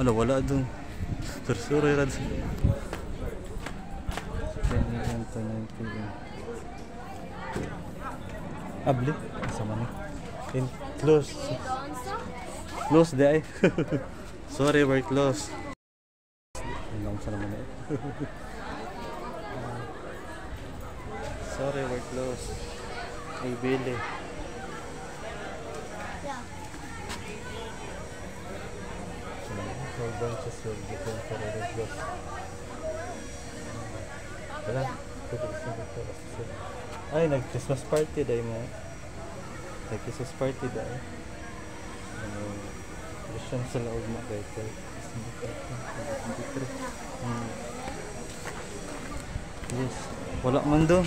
Wala, wala dun. Sursuri rad. Abli, asa man. In close. Close di ay. Sorry, we're close. Inom sa naman eh. Sorry, we're close. Ay, Billy. Whole bunches will become forever close. Wala. Pwede isang doktora sa sila. Ay, nag-Christmas party dahil mo. Nag-Christmas party dahil. Ano, Christian sa loob na kayo. Hmm. Yes. Wala man doon.